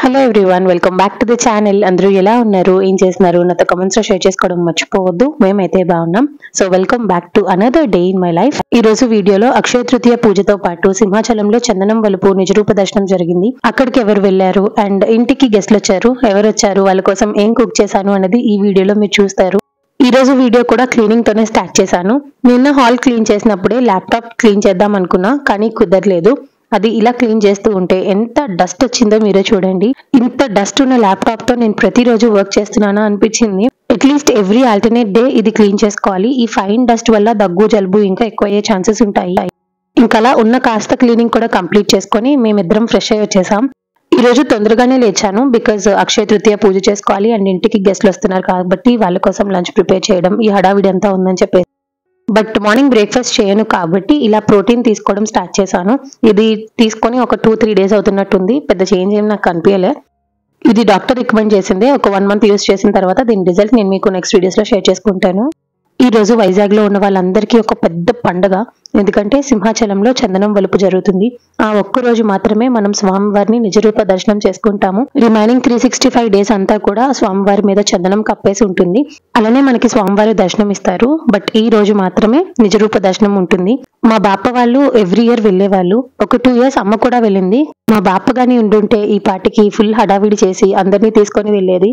Hello everyone welcome back to the channel అందరూ ఎలా ఉన్నారు? ఏం చేస్తున్నారు? నాతో కమెంట్స్లో షేర్ చేసుకోవడం మర్చిపోవద్దు. మేమైతే బాగున్నాం. So welcome back to another day in my life ఈ రోజు వీడియోలో అక్షయ తృతీయ పూజతో పాటు సింహాచలంలో చందనం వలుపు నిజరూప దర్శనం జరిగింది. అక్కడికి ఎవరు వెళ్ళారు? అండ్ ఇంటికి గెస్ట్లు వచ్చారు? ఎవరు వచ్చారు? వాళ్ళ కోసం ఏం కుక్ చేశాను అనేది ఈ వీడియోలో మీరు చూస్తారు. ఈ రోజు వీడియో కూడా క్లీనింగ్ తోనే స్టార్ట్ చేశాను. నిన్న హాల్ క్లీన్ చేసినప్పుడే ల్యాప్టాప్ క్లీన్ చేద్దాం అనుకున్నా కానీ కుదరలేదు. అది ఇలా క్లీన్ చేస్తూ ఉంటే ఎంత డస్ట్ వచ్చిందో మీరే చూడండి. ఇంత డస్ట్ ఉన్న ల్యాప్టాప్తో నేను ప్రతిరోజు వర్క్ చేస్తున్నానా అనిపించింది. At least every alternate day ఇది క్లీన్ చేసుకోవాలి. ఈ ఫైన్ డస్ట్ వల్ల దగ్గు జలుబు ఇంకా ఎక్కువ అయ్యే ఛాన్సెస్ ఉంటాయి. ఇంకలా అలా ఉన్న కాస్త క్లీనింగ్ కూడా కంప్లీట్ చేసుకొని మేమిద్దరం ఫ్రెష్ అయ్యి వచ్చేసాం. ఈ రోజు తొందరగానే లేచాను బికాజ్ అక్షయ తృతీయ పూజ చేసుకోవాలి అండ్ ఇంటికి గెస్ట్లు వస్తున్నారు కాబట్టి వాళ్ళ కోసం లంచ్ ప్రిపేర్ చేయడం ఈ హడావిడి అంతా ఉందని చెప్పేసి బట్ మార్నింగ్ బ్రేక్ఫాస్ట్ చేయను కాబట్టి ఇలా ప్రోటీన్ తీసుకోవడం స్టార్ట్ చేశాను. ఇది తీసుకొని ఒక టూ త్రీ డేస్ అవుతున్నట్టుంది. పెద్ద చేంజ్ ఏం నాకు కనిపించలే ఇది డాక్టర్ రికమెండ్ చేసింది. ఒక వన్ మంత్ యూస్ చేసిన తర్వాత దీని రిజల్ట్ నేను మీకు నెక్స్ట్ వీడియోస్లో షేర్ చేసుకుంటాను. ఈ రోజు వైజాగ్లో ఉన్న వాళ్ళందరికీ ఒక పెద్ద పండగ. ఎందుకంటే సింహాచలంలో చందనం వలుపు జరుగుతుంది. ఆ ఒక్క రోజు మాత్రమే మనం స్వామివారిని నిజరూప దర్శనం చేసుకుంటాము. Remaining three sixty five days అంతా కూడా స్వామివారి మీద చందనం కప్పేసి ఉంటుంది. అలానే మనకి స్వామివారి దర్శనం ఇస్తారు. బట్ ఈ రోజు మాత్రమే నిజరూప దర్శనం ఉంటుంది. మా బాప వాళ్ళు ఎవ్రీ ఇయర్ వెళ్ళేవాళ్ళు. ఒక టూ ఇయర్స్ అమ్మ కూడా వెళ్ళింది. మా బాప గాని ఉండుంటే ఈ పాటికి ఫుల్ హడావిడి చేసి అందరినీ తీసుకొని వెళ్ళేది.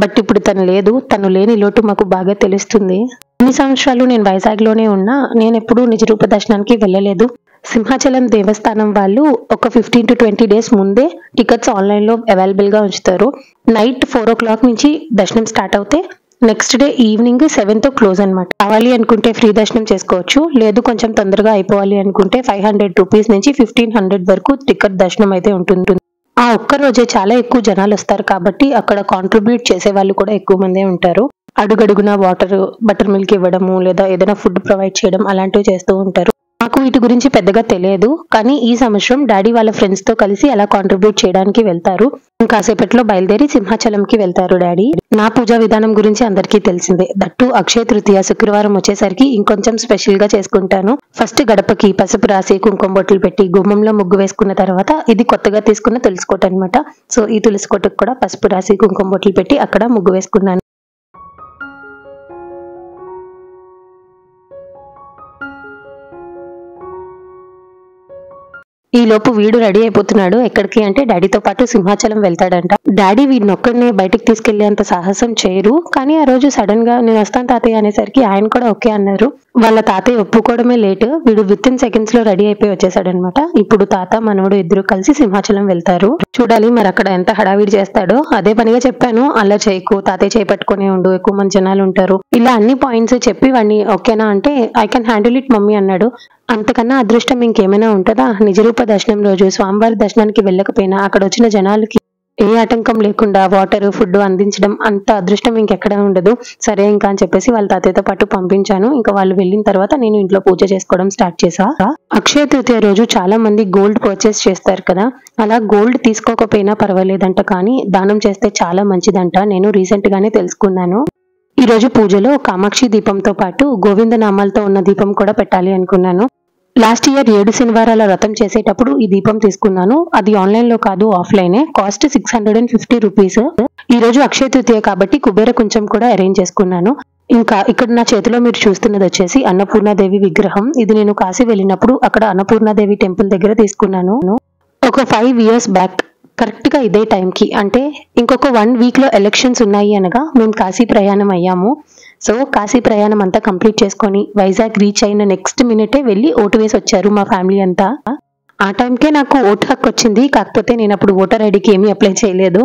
బట్ ఇప్పుడు తను లేదు తను లేని లోటు మాకు బాగా తెలుస్తుంది. ఇన్ని సంవత్సరాలు నేను వైజాగ్లోనే ఉన్నా నేను ఎప్పుడూ నిజరూప దర్శనానికి వెళ్ళలేదు. సింహాచలం దేవస్థానం వాళ్ళు ఒక ఫిఫ్టీన్ టు ట్వంటీ డేస్ ముందే టికెట్స్ ఆన్లైన్లో అవైలబుల్గా ఉంచుతారు. నైట్ ఫోర్ ఓ క్లాక్ నుంచి దర్శనం స్టార్ట్ అవుతే నెక్స్ట్ డే ఈవినింగ్ సెవెన్తో క్లోజ్ అనమాట కావాలి అనుకుంటే ఫ్రీ దర్శనం చేసుకోవచ్చు లేదు కొంచెం తొందరగా అయిపోవాలి అనుకుంటే ఫైవ్ హండ్రెడ్ రూపీస్ నుంచి ఫిఫ్టీన్ హండ్రెడ్ వరకు టికెట్ దర్శనం అయితే ఉంటుంది ఆ ఒక్క రోజే చాలా ఎక్కువ జనాలు వస్తారు కాబట్టి అక్కడ కాంట్రిబ్యూట్ చేసే వాళ్ళు కూడా ఎక్కువ మందే ఉంటారు. అడుగడుగున వాటర్ బటర్ మిల్క్ ఇవ్వడము లేదా ఏదైనా ఫుడ్ ప్రొవైడ్ చేయడం అలాంటివి చేస్తూ ఉంటారు. నాకు వీటి గురించి పెద్దగా తెలియదు కానీ ఈ సంవత్సరం డాడీ వాళ్ళ ఫ్రెండ్స్తో కలిసి అలా కాంట్రిబ్యూట్ చేయడానికి వెళ్తారు. కాసేపట్లో బయలుదేరి సింహాచలంకి వెళ్తారు డాడీ. నా పూజా విధానం గురించి అందరికీ తెలిసిందే. దట్టు అక్షయ తృతీయ శుక్రవారం వచ్చేసరికి ఇంకొంచెం స్పెషల్గా చేసుకుంటాను. ఫస్ట్ గడపకి పసుపు రాసి కుంకుమ బొట్లు పెట్టి గుమ్మంలో ముగ్గు వేసుకున్న తర్వాత ఇది కొత్తగా తీసుకున్న తులసి కోట అనమాట సో ఈ తులసి కోటకు కూడా పసుపు రాసి కుంకుమ బొట్లు పెట్టి అక్కడ ముగ్గు వేసుకున్నాను. ఈ లోపు వీడు రెడీ అయిపోతున్నాడు. ఎక్కడికి అంటే డాడీతో పాటు సింహాచలం వెళ్తాడంట. డాడీ వీడిని ఒక్కడినే బయటికి తీసుకెళ్ళేంత సాహసం చేయరు. కానీ ఆ రోజు సడన్గా నేను వస్తాను తాతయ్య అనేసరికి ఆయన కూడా ఓకే అన్నారు. వాళ్ళ తాతయ్య ఒప్పుకోవడమే లేట్. వీడు విత్ ఇన్ సెకండ్స్లో రెడీ అయిపోయి వచ్చేసాడనమాట. ఇప్పుడు తాత మనవడు ఇద్దరు కలిసి సింహాచలం వెళ్తారు. చూడాలి మరి అక్కడ ఎంత హడావిడి చేస్తాడో. అదే పనిగా చెప్పాను. అలా చేయకు తాతయ్య చేపట్టుకునే ఉండు ఎక్కువ మంది జనాలు ఉంటారు. ఇలా అన్ని పాయింట్స్ చెప్పి వాడిని ఓకేనా అంటే I can handle it mummy అన్నాడు. అంతకన్నా అదృష్టం ఇంకేమైనా ఉంటుందా? నిజరూప దర్శనం రోజు స్వామివారి దర్శనానికి వెళ్ళకపోయినా అక్కడ వచ్చిన జనాలకి ఏ ఆటంకం లేకుండా వాటర్ ఫుడ్ అందించడం అంత అదృష్టం ఇంకెక్కడ ఉండదు. సరే ఇంకా అని చెప్పేసి వాళ్ళ తాతయ్యతో పాటు పంపించాను. ఇంకా వాళ్ళు వెళ్ళిన తర్వాత నేను ఇంట్లో పూజ చేసుకోవడం స్టార్ట్ చేసా. అక్షయ తృతీయ రోజు చాలా మంది గోల్డ్ పర్చేస్ చేస్తారు కదా. అలా గోల్డ్ తీసుకోకపోయినా పర్వాలేదంట కానీ దానం చేస్తే చాలా మంచిదంట. నేను రీసెంట్ గానే తెలుసుకున్నాను. ఈ రోజు పూజలో కామాక్షి దీపంతో పాటు గోవింద నామాలతో ఉన్న దీపం కూడా పెట్టాలి అనుకున్నాను. లాస్ట్ ఇయర్ ఏడు శనివారాల వ్రతం చేసేటప్పుడు ఈ దీపం తీసుకున్నాను. అది ఆన్లైన్లో కాదు ఆఫ్లైనే. Cost six hundred and fifty rupees. ఈ రోజు అక్షయ తృతీయ కాబట్టి కుబేర కొంచెం కూడా అరేంజ్ చేసుకున్నాను. ఇంకా ఇక్కడ నా చేతిలో మీరు చూస్తున్నది వచ్చేసి అన్నపూర్ణాదేవి విగ్రహం. ఇది నేను కాశీ వెళ్ళినప్పుడు అక్కడ అన్నపూర్ణాదేవి టెంపుల్ దగ్గర తీసుకున్నాను. ఒక ఫైవ్ ఇయర్స్ బ్యాక్ కరెక్ట్గా ఇదే టైంకి. అంటే ఇంకొక వన్ వీక్లో ఎలక్షన్స్ ఉన్నాయి అనగా మేము కాశీ ప్రయాణం అయ్యాము. సో కాశీ ప్రయాణం అంతా కంప్లీట్ చేసుకొని వైజాగ్ రీచ్ అయిన నెక్స్ట్ మినిటే వెళ్ళి ఓటు వేసి వచ్చారు మా ఫ్యామిలీ అంతా. ఆ టైంకే నాకు ఓటు హక్కు వచ్చింది. కాకపోతే నేను అప్పుడు ఓటర్ ఐడికి ఏమీ అప్లై చేయలేదు.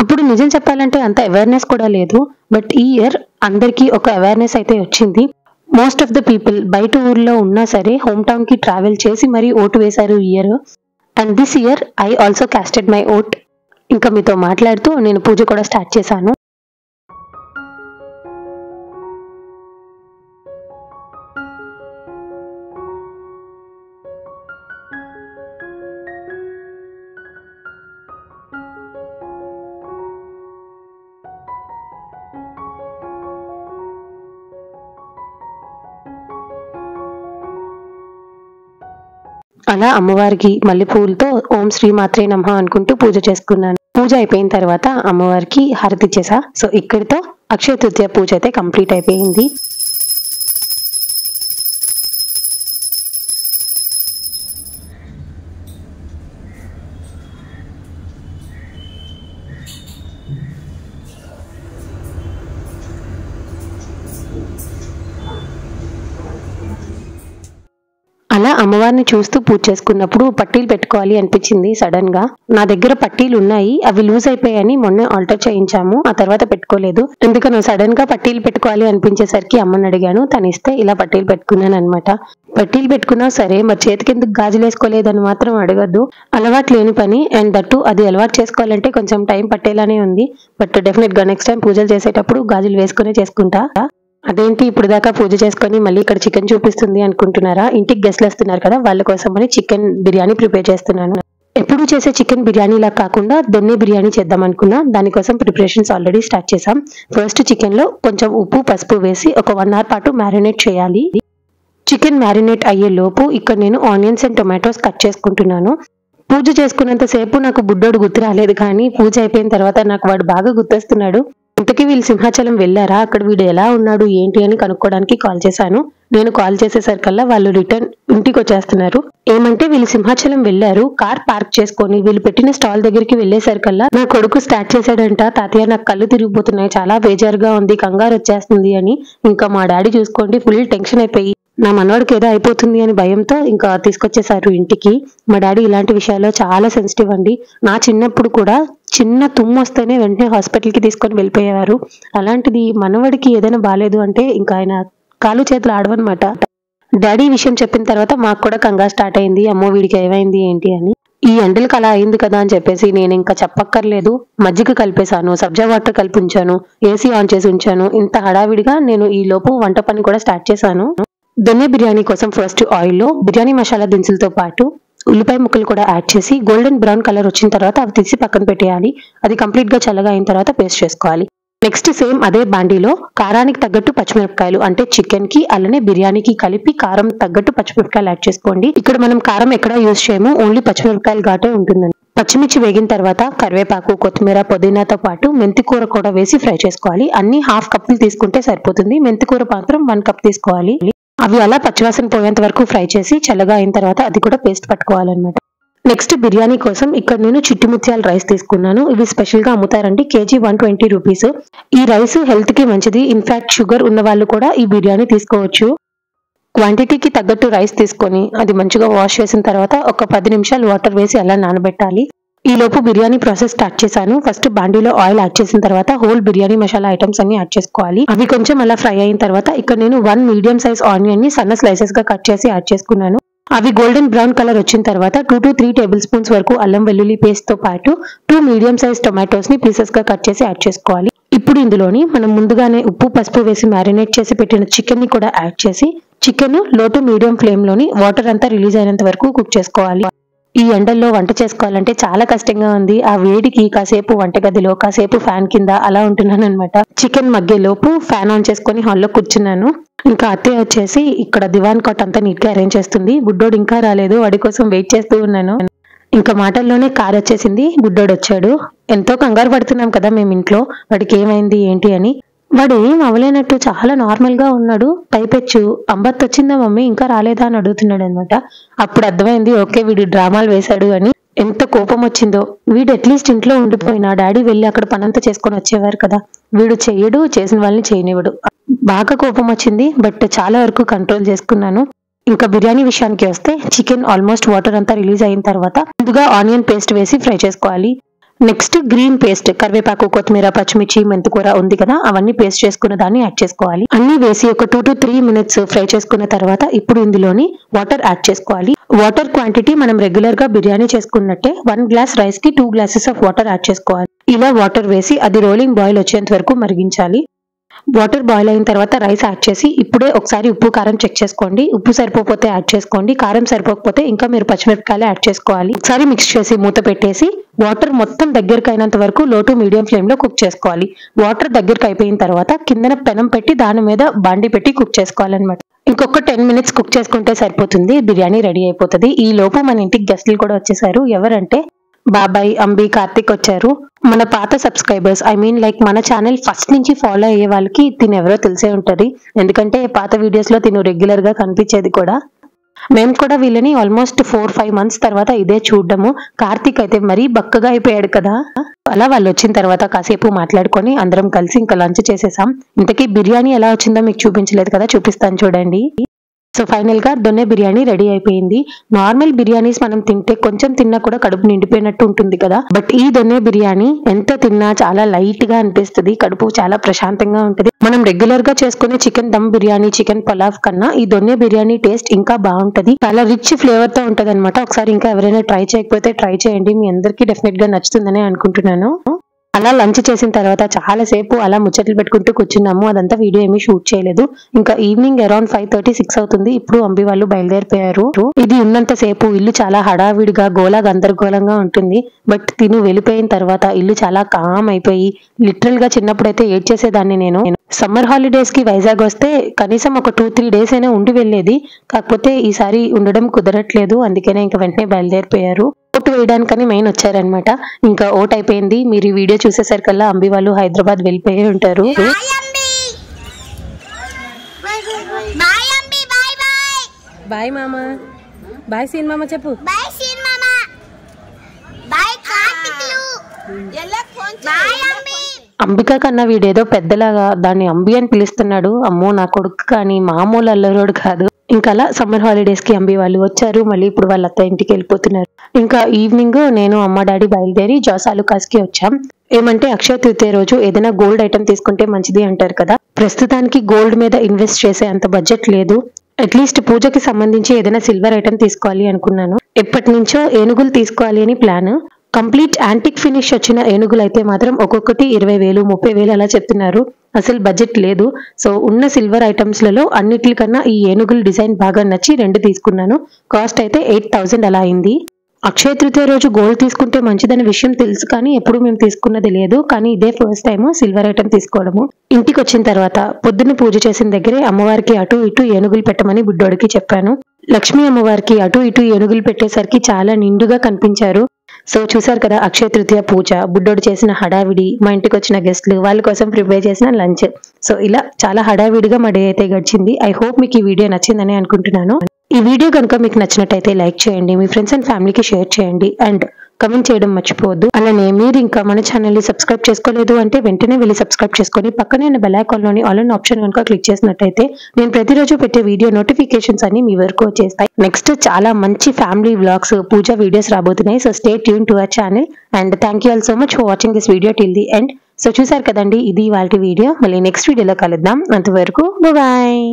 అప్పుడు నిజం చెప్పాలంటే అంత అవేర్నెస్ కూడా లేదు. బట్ ఈ ఇయర్ అందరికీ ఒక అవేర్నెస్ అయితే వచ్చింది. మోస్ట్ ఆఫ్ ద పీపుల్ బయట ఊర్లో ఉన్నా సరే హోమ్ టౌన్కి ట్రావెల్ చేసి మరీ ఓటు వేశారు ఈ year. And this year I also casted my vote ఇంకా మీతో మాట్లాడుతూ నేను పూజ కూడా స్టార్ట్ చేశాను. అలా అమ్మవారికి మల్లెపూలతో ఓం శ్రీ మాత్రే నమః అనుకుంటూ పూజ చేసుకున్నాను. పూజ అయిపోయిన తర్వాత అమ్మవారికి హారతి ఇచ్చేసా. సో ఇక్కడితో అక్షయ తృతీయ పూజ అయితే కంప్లీట్ అయిపోయింది. అమ్మవారిని చూస్తూ పూజ చేసుకున్నప్పుడు పట్టీలు పెట్టుకోవాలి అనిపించింది సడన్గా. నా దగ్గర పట్టీలు ఉన్నాయి అవి లూజ్ అయిపోయాయని మొన్న ఆల్టర్ చేయించాము ఆ తర్వాత పెట్టుకోలేదు. ఎందుకనో సడన్గా పట్టీలు పెట్టుకోవాలి అనిపించేసరికి అమ్మని అడిగాను తను ఇస్తే ఇలా పట్టీలు పెట్టుకున్నాను అనమాట పట్టీలు పెట్టుకున్నా సరే మరి చేతికి ఎందుకు గాజులు వేసుకోలేదని మాత్రం అడగద్దు. అలవాటు లేని పని అండ్ దట్టు అది అలవాటు చేసుకోవాలంటే కొంచెం టైం పట్టేలానే ఉంది. బట్ డెఫినెట్గా నెక్స్ట్ టైం పూజలు చేసేటప్పుడు గాజులు వేసుకునే చేసుకుంటా. అదేంటి ఇప్పుడు దాకా పూజ చేసుకొని మళ్ళీ ఇక్కడ చికెన్ చూపిస్తుంది అనుకుంటున్నారా? ఇంటికి గెస్ట్లు వస్తున్నారు కదా వాళ్ళ కోసం అని చికెన్ బిర్యానీ ప్రిపేర్ చేస్తున్నాను. ఎప్పుడు చేసే చికెన్ బిర్యానీలా కాకుండా దొన్నె బిర్యానీ చేద్దాం అనుకున్నా దానికోసం ప్రిపరేషన్స్ ఆల్రెడీ స్టార్ట్ చేసాం ఫస్ట్ చికెన్లో కొంచెం ఉప్పు పసుపు వేసి ఒక వన్ అవర్ పాటు మ్యారినేట్ చేయాలి. చికెన్ మ్యారినేట్ అయ్యే లోపు ఇక్కడ నేను ఆనియన్స్ అండ్ టొమాటోస్ కట్ చేసుకుంటున్నాను. పూజ చేసుకున్నంత సేపు నాకు బుడ్డోడు గుర్తు రాలేదు కానీ పూజ అయిపోయిన తర్వాత నాకు వాడు బాగా గుర్తొస్తున్నాడు. ఇంతకీ వీళ్ళు సింహాచలం వెళ్ళారా? అక్కడ వీడు ఎలా ఉన్నాడు? ఏంటి అని కనుక్కోవడానికి కాల్ చేశాను. నేను కాల్ చేసేసరికల్లా వాళ్ళు రిటర్న్ ఇంటికి వచ్చేస్తున్నారు. ఏమంటే వీళ్ళు సింహాచలం వెళ్ళారు. కార్ పార్క్ చేసుకొని వీళ్ళు పెట్టిన స్టాల్ దగ్గరికి వెళ్ళేసరికల్లా నా కొడుకు స్టార్ట్ చేశాడంట. తాతయ్య నాకు కళ్ళు తిరిగిపోతున్నాయి. చాలా బేజారుగా ఉంది. కంగారు వచ్చేస్తుంది అని ఇంకా మా డాడీ చూసుకోండి. ఫుల్ టెన్షన్ అయిపోయి నా మనవాడికి ఏదో అయిపోతుంది అని భయంతో ఇంకా తీసుకొచ్చేసారు ఇంటికి. మా డాడీ ఇలాంటి విషయాల్లో చాలా సెన్సిటివ్ అండి. నా చిన్నప్పుడు కూడా చిన్న తుమ్ము వస్తేనే వెంటనే హాస్పిటల్కి తీసుకొని వెళ్ళిపోయేవారు. అలాంటిది మనవడికి ఏదైనా బాగాలేదు అంటే ఇంకా ఆయన కాలు చేతులు ఆడవన్నమాట. డాడీ విషయం చెప్పిన తర్వాత మాకు కూడా కంగా స్టార్ట్ అయింది. అమ్మో వీడికి ఏమైంది ఏంటి అని. ఈ ఎండలకు అలా అయింది కదా అని చెప్పేసి నేను ఇంకా చెప్పక్కర్లేదు. మజ్జిగ కలిపేశాను సబ్జా వాటర్ కలిపి ఉంచాను ఏసీ ఆన్ చేసి ఉంచాను. ఇంత హడావిడిగా నేను ఈ లోపు వంట పని కూడా స్టార్ట్ చేశాను. దొన్నె బిర్యానీ కోసం ఫస్ట్ ఆయిల్లో బిర్యానీ మసాలా దినుసులతో పాటు ఉల్లిపాయ ముక్కలు కూడా యాడ్ చేసి గోల్డెన్ బ్రౌన్ కలర్ వచ్చిన తర్వాత అవి తీసి పక్కన పెట్టేయాలి. అది కంప్లీట్గా చల్లగా అయిన తర్వాత పేస్ట్ చేసుకోవాలి. నెక్స్ట్ సేమ్ అదే బాండీలో కారానికి తగ్గట్టు పచ్చిమిరపకాయలు అంటే చికెన్కి అలానే బిర్యానీకి కలిపి కారం తగ్గట్టు పచ్చిమిరపకాయలు యాడ్ చేసుకోండి. ఇక్కడ మనం కారం ఎక్కడ యూజ్ చేయము ఓన్లీ పచ్చిమిరపకాయలు ఘాటే ఉంటుందండి. పచ్చిమిర్చి వేగిన తర్వాత కరివేపాకు కొత్తిమీర పుదీనాతో పాటు మెంతికూర కూడా వేసి ఫ్రై చేసుకోవాలి. అన్ని హాఫ్ కప్పులు తీసుకుంటే సరిపోతుంది. మెంతికూర మాత్రం వన్ కప్ తీసుకోవాలి. అవి అలా పచ్చివాసన పోయేంత వరకు ఫ్రై చేసి చల్లగా అయిన తర్వాత అది కూడా పేస్ట్ పట్టుకోవాలన్నమాట. నెక్స్ట్ బిర్యానీ కోసం ఇక్కడ నేను చిట్టి ముత్యాల రైస్ తీసుకున్నాను. ఇవి స్పెషల్గా అమ్ముతారండి. KG one twenty rupees. ఈ రైస్ హెల్త్కి మంచిది. ఇన్ఫ్యాక్ట్ షుగర్ ఉన్న వాళ్ళు కూడా ఈ బిర్యానీ తీసుకోవచ్చు. క్వాంటిటీకి తగ్గట్టు రైస్ తీసుకొని అది మంచిగా వాష్ చేసిన తర్వాత ఒక పది నిమిషాలు వాటర్ వేసి అలా నానబెట్టాలి. ఈ లోపు బిర్యానీ ప్రాసెస్ స్టార్ట్ చేశాను. ఫస్ట్ బాండీలో ఆయిల్ యాడ్ చేసిన తర్వాత హోల్ బిర్యానీ మసాలా ఐటమ్స్ అన్ని యాడ్ చేసుకోవాలి. అవి కొంచెం అలా ఫ్రై అయిన తర్వాత ఇక్కడ నేను వన్ మీడియం సైజ్ ఆనియన్ని సన్న స్లైసెస్గా కట్ చేసి యాడ్ చేసుకున్నాను. అవి గోల్డెన్ బ్రౌన్ కలర్ వచ్చిన తర్వాత two to three tablespoons వరకు అల్లం వెల్లుల్లి పేస్ట్తో పాటు టూ మీడియం సైజ్ టొమాటోస్ని పీసెస్గా కట్ చేసి యాడ్ చేసుకోవాలి. ఇప్పుడు ఇందులోని మనం ముందుగానే ఉప్పు పసుపు వేసి మ్యారినేట్ చేసి పెట్టిన చికెన్ని కూడా యాడ్ చేసి చికెన్లో టు మీడియం ఫ్లేమ్లోని వాటర్ అంతా రిలీజ్ అయినంత వరకు కుక్ చేసుకోవాలి. ఈ ఎండల్లో వంట చేసుకోవాలంటే చాలా కష్టంగా ఉంది. ఆ వేడికి కాసేపు వంటగదిలో కాసేపు ఫ్యాన్ కింద అలా ఉంటున్నాను అనమాట చికెన్ మగ్గేలోపు ఫ్యాన్ ఆన్ చేసుకొని హాల్లో కూర్చున్నాను. ఇంకా అత్తయ్య వచ్చేసి ఇక్కడ దివాన్ కాట్ అంతా నీట్గా అరేంజ్ చేస్తుంది. బుడ్డోడు ఇంకా రాలేదు వాడి కోసం వెయిట్ చేస్తూ ఉన్నాను. ఇంకా మాటల్లోనే కార్ వచ్చేసింది. బుడ్డోడు వచ్చాడు. ఎంతో కంగారు పడుతున్నాం కదా మేము ఇంట్లో. వాడికి ఏమైంది ఏంటి అని వాడు ఏం అవలేనట్టు చాలా నార్మల్గా ఉన్నాడు. పైపెచ్చు. అంబత్ వచ్చిందా మమ్మీ? ఇంకా రాలేదా అని అడుగుతున్నాడు అనమాట అప్పుడు అర్థమైంది ఓకే వీడు డ్రామాలు వేశాడు అని. ఎంత కోపం వచ్చిందో. వీడు అట్లీస్ట్ ఇంట్లో ఉండిపోయినా డాడీ వెళ్ళి అక్కడ పనంతా చేసుకొని వచ్చేవారు కదా. వీడు చెయ్యడు చేసిన వాళ్ళని చేయనివ్వడు. బాగా కోపం వచ్చింది బట్ చాలా వరకు కంట్రోల్ చేసుకున్నాను. ఇంకా బిర్యానీ విషయానికి వస్తే చికెన్ ఆల్మోస్ట్ వాటర్ అంతా రిలీజ్ అయిన తర్వాత ముందుగా ఆనియన్ పేస్ట్ వేసి ఫ్రై చేసుకోవాలి. నెక్స్ట్ గ్రీన్ పేస్ట్ కరివేపాకు కొత్తిమీర పచ్చిమిర్చి మెంతికూర ఉంది కదా అవన్నీ పేస్ట్ చేసుకున్న దాన్ని యాడ్ చేసుకోవాలి. అన్ని వేసి ఒక two to three minutes fry చేసుకున్న తర్వాత ఇప్పుడు ఇందులోని వాటర్ యాడ్ చేసుకోవాలి. వాటర్ క్వాంటిటీ మనం రెగ్యులర్గా బిర్యానీ చేసుకున్నట్టే వన్ గ్లాస్ రైస్కి two glasses of water add చేసుకోవాలి. ఇలా వాటర్ వేసి అది రోలింగ్ బాయిల్ వచ్చేంత వరకు మరిగించాలి. వాటర్ బాయిల్ అయిన తర్వాత రైస్ యాడ్ చేసి ఇప్పుడే ఒకసారి ఉప్పు కారం చెక్ చేసుకోండి. ఉప్పు సరిపోతే యాడ్ చేసుకోండి. కారం సరిపోకపోతే ఇంకా మీరు పచ్చిమిరపకాయలు యాడ్ చేసుకోవాలి. ఒకసారి మిక్స్ చేసి మూత పెట్టేసి వాటర్ మొత్తం దగ్గరకు అయినంత వరకు లో టు మీడియం ఫ్లేమ్లో కుక్ చేసుకోవాలి. వాటర్ దగ్గరకు అయిపోయిన తర్వాత కిందన పెనం పెట్టి దాని మీద బాండి పెట్టి కుక్ చేసుకోవాలన్నమాట. ఇంకొక టెన్ మినిట్స్ కుక్ చేసుకుంటే సరిపోతుంది. బిర్యానీ రెడీ అయిపోతుంది. ఈ లోపు మన ఇంటికి గెస్ట్లు కూడా వచ్చేసారు. ఎవరంటే బాబాయ్ అంబి కార్తిక్ వచ్చారు. మన పాత సబ్స్క్రైబర్స్ ఐ మీన్ లైక్ మన ఛానల్ ఫస్ట్ నుంచి ఫాలో అయ్యే వాళ్ళకి తిను ఎవరో తెలిసే ఉంటుంది. ఎందుకంటే పాత వీడియోస్లో తిను రెగ్యులర్గా కనిపించేది కూడా. మేము కూడా వీళ్ళని ఆల్మోస్ట్ ఫోర్ ఫైవ్ మంత్స్ తర్వాత ఇదే చూడడము. కార్తీక్ అయితే మరీ బక్కగా అయిపోయాడు కదా. అలా వాళ్ళు వచ్చిన తర్వాత కాసేపు మాట్లాడుకొని అందరం కలిసి ఇంకా లంచ్ చేసేసాం. ఇంతకీ బిర్యానీ ఎలా వచ్చిందో మీకు చూపించలేదు కదా చూపిస్తాను చూడండి. సో ఫైనల్గా దొన్నె బిర్యానీ రెడీ అయిపోయింది. నార్మల్ బిర్యానీస్ మనం తింటే కొంచెం తిన్నా కూడా కడుపు నిండిపోయినట్టు ఉంటుంది కదా. బట్ ఈ దొన్నె బిర్యానీ ఎంత తిన్నా చాలా లైట్గా అనిపిస్తుంది. కడుపు చాలా ప్రశాంతంగా ఉంటుంది. మనం రెగ్యులర్గా చేసుకునే చికెన్ దమ్ బిర్యానీ చికెన్ పలావ్ కన్నా ఈ దొన్నె బిర్యానీ టేస్ట్ ఇంకా బాగుంటది. చాలా రిచ్ ఫ్లేవర్తో ఉంటది ఒకసారి ఇంకా ఎవరైనా ట్రై చేయకపోతే ట్రై చేయండి. మీ అందరికీ డెఫినెట్గా నచ్చుతుందని అనుకుంటున్నాను. అలా లంచ్ చేసిన తర్వాత చాలా సేపు అలా ముచ్చట్లు పెట్టుకుంటూ కూర్చున్నాము. అదంతా వీడియో ఏమీ షూట్ చేయలేదు. ఇంకా evening around five thirty six అవుతుంది. ఇప్పుడు అంబి వాళ్ళు బయలుదేరిపోయారు. ఇది ఉన్నంత సేపు ఇల్లు చాలా హడావిడిగా గోలా గందరగోళంగా ఉంటుంది. బట్ తిను వెళ్ళిపోయిన తర్వాత ఇల్లు చాలా కామ్ అయిపోయి లిటరల్గా చిన్నప్పుడైతే ఏడ్ చేసేదాన్ని నేను. సమ్మర్ హాలిడేస్కి వైజాగ్ వస్తే కనీసం ఒక టూ త్రీ డేస్ అయినా ఉండి వెళ్ళేది. కాకపోతే ఈసారి ఉండడం కుదరట్లేదు. అందుకనే ఇంకా వెంటనే బయలుదేరిపోయారు. ఓటు వేయడానికని మెయిన్ వచ్చారనమాట ఇంకా ఓట్ అయిపోయింది. మీరు ఈ వీడియో చూసేసరికల్లా అంబి వాళ్ళు హైదరాబాద్ వెళ్ళిపోయి ఉంటారు. బాయ్ మామ. బాయ్ సీన్ మామ చెప్పు. అంబిక కన్నా వీడేదో పెద్దలాగా దాన్ని అంబి అని పిలుస్తున్నాడు. అమ్మో నా కొడుకు కానీ మామూలు అల్లరోడు కాదు. ఇంకా అలా సమ్మర్ హాలిడేస్కి అంబి వాళ్ళు వచ్చారు. మళ్ళీ ఇప్పుడు వాళ్ళ అత్త ఇంటికి వెళ్ళిపోతున్నారు. ఇంకా ఈవినింగ్ నేను అమ్మ డాడీ బయలుదేరి జోసాలుకాస్కి వచ్చాం. ఏమంటే అక్షయ తృతీయ రోజు ఏదైనా గోల్డ్ ఐటమ్ తీసుకుంటే మంచిది అంటారు కదా. ప్రస్తుతానికి గోల్డ్ మీద ఇన్వెస్ట్ చేసే అంత బడ్జెట్ లేదు. అట్లీస్ట్ పూజకి సంబంధించి ఏదైనా సిల్వర్ ఐటమ్ తీసుకోవాలి అనుకున్నాను. ఎప్పటి నుంచో ఏనుగులు తీసుకోవాలి అని ప్లాన్. కంప్లీట్ యాంటిక్ ఫినిష్ వచ్చిన ఏనుగులు అయితే మాత్రం ఒక్కొక్కటి ఇరవై వేలు ముప్పై వేలు అలా చెప్తున్నారు. అసలు బడ్జెట్ లేదు. సో ఉన్న సిల్వర్ ఐటమ్స్లలో అన్నిటికన్నా ఈ ఏనుగుల డిజైన్ బాగా నచ్చి రెండు తీసుకున్నాను. కాస్ట్ అయితే ఎయిట్ థౌజండ్ అలా అయింది. అక్షయ తృతీయ రోజు గోల్డ్ తీసుకుంటే మంచిదనే విషయం తెలుసు కానీ ఎప్పుడు మేము తీసుకున్నది లేదు. కానీ ఇదే ఫస్ట్ టైం సిల్వర్ ఐటమ్ తీసుకోవడము. ఇంటికి వచ్చిన తర్వాత పొద్దున్న పూజ చేసిన దగ్గరే అమ్మవారికి అటు ఇటు ఏనుగులు పెట్టమని బుడ్డోడికి చెప్పాను. లక్ష్మీ అమ్మవారికి అటు ఇటు ఏనుగులు పెట్టేసరికి చాలా నిండుగా కనిపించారు. సో చూసారు కదా అక్షయ తృతీయ పూజ బుడ్డోడు చేసిన హడావిడి మా ఇంటికి వచ్చిన గెస్ట్లు వాళ్ళ కోసం ప్రిపేర్ చేసిన లంచ్. సో ఇలా చాలా హడావిడిగా మా డే అయితే గడిచింది. ఐ హోప్ మీకు ఈ వీడియో నచ్చిందని అనుకుంటున్నాను. ఈ వీడియో కనుక మీకు నచ్చినట్టయితే లైక్ చేయండి మీ ఫ్రెండ్స్ అండ్ ఫ్యామిలీకి షేర్ చేయండి. అండ్ కమెంట్ చేయడం మర్చిపోవద్దు. అలానే మీరు ఇంకా మన ఛానల్ని సబ్స్క్రైబ్ చేసుకోలేదు అంటే వెంటనే వెళ్ళి సబ్స్క్రైబ్ చేసుకొని పక్కనే ఉన్న bell icon all on option కనుక క్లిక్ చేసినట్టయితే నేను ప్రతిరోజు పెట్టే వీడియో నోటిఫికేషన్స్ అన్ని మీ వరకు వచ్చేస్తాయి. నెక్స్ట్ చాలా మంచి ఫ్యామిలీ వ్లాగ్స్ పూజ వీడియోస్ రాబోతున్నాయి. So stay tune to our channel and thank you all so much for watching this video till the end so చూసారు కదండి ఇది వాళ్ళ వీడియో మళ్ళీ నెక్స్ట్ వీడియోలో కలుద్దాం. అంతవరకు బాయ్